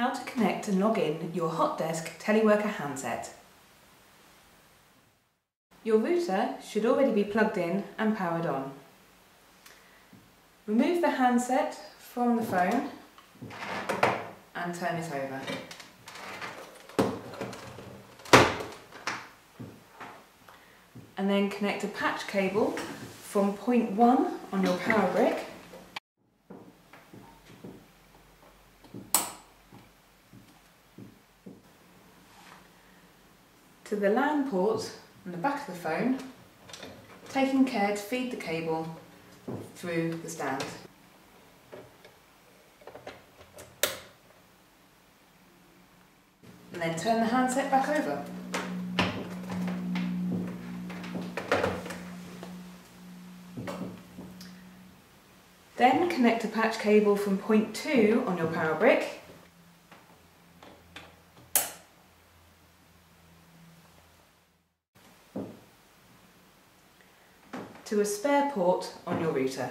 How to connect and log in your Hotdesk Teleworker handset. Your router should already be plugged in and powered on. Remove the handset from the phone and turn it over. And then connect a patch cable from point 1 on your power brick to the LAN port on the back of the phone, taking care to feed the cable through the stand. And then turn the handset back over. Then connect a patch cable from point 2 on your power brick to a spare port on your router.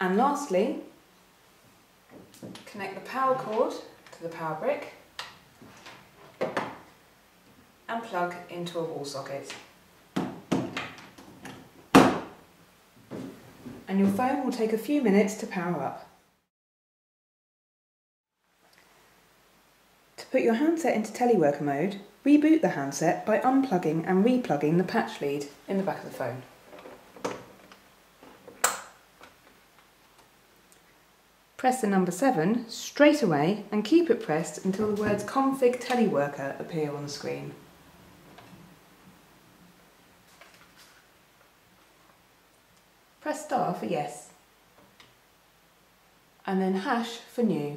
And lastly, connect the power cord to the power brick and plug into a wall socket. And your phone will take a few minutes to power up. Put your handset into teleworker mode, reboot the handset by unplugging and replugging the patch lead in the back of the phone. Press the number 7 straight away and keep it pressed until the words config teleworker appear on the screen. Press star for yes and then hash for new.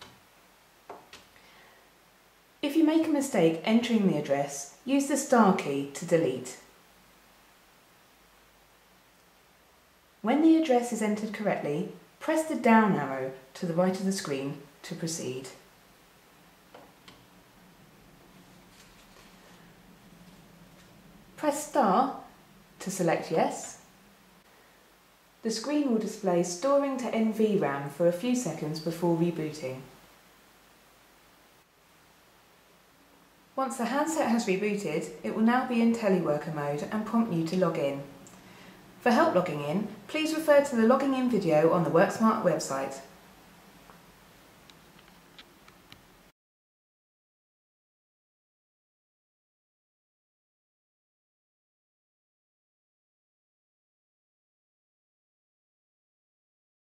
If you make a mistake entering the address, use the star key to delete. When the address is entered correctly, press the down arrow to the right of the screen to proceed. Press star to select yes. The screen will display storing to NVRAM for a few seconds before rebooting. Once the handset has rebooted, it will now be in teleworker mode and prompt you to log in. For help logging in, please refer to the logging in video on the WorkSmart website.